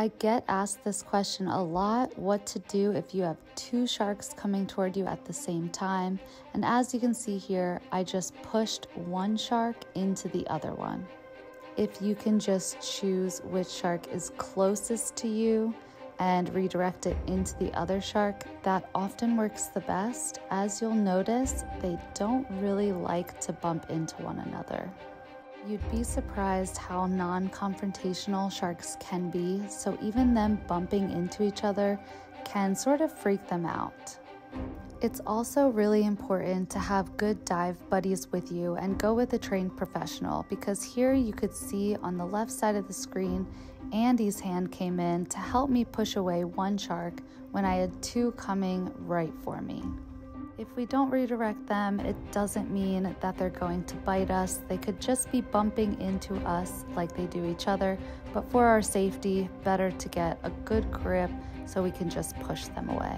I get asked this question a lot what to do if you have two sharks coming toward you at the same time. And as you can see here, I just pushed one shark into the other one. If you can just choose which shark is closest to you and redirect it into the other shark, that often works the best. As you'll notice, they don't really like to bump into one another. You'd be surprised how non confrontational sharks can be, so even them bumping into each other can sort of freak them out. It's also really important to have good dive buddies with you and go with a trained professional because here you could see on the left side of the screen, Andy's hand came in to help me push away one shark when I had two coming right for me. If we don't redirect them, it doesn't mean that they're going to bite us. They could just be bumping into us like they do each other, but for our safety, better to get a good grip so we can just push them away.